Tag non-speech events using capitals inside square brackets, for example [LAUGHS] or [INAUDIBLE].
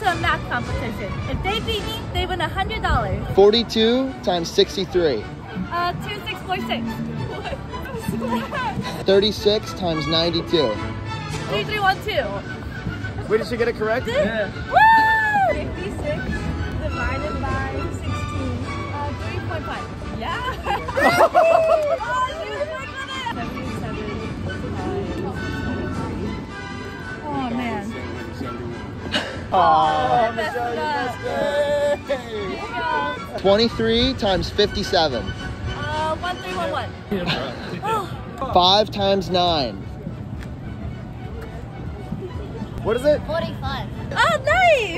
to a math competition. If they beat me, they win a hundred dollars. 42 times 63. Uh, two six four six. [LAUGHS] 36 times 92. Three three one two. Wait, did she get it correct? Yeah. Woo! Fifty-six divided by sixteen. Uh, three point five. Yeah. [LAUGHS] [LAUGHS] Oh, Michelle, you missed it. Here you go. 23 times 57. Uh, one three one one. Oh, [LAUGHS] 5 times 9. What is it? 45. oh, nice!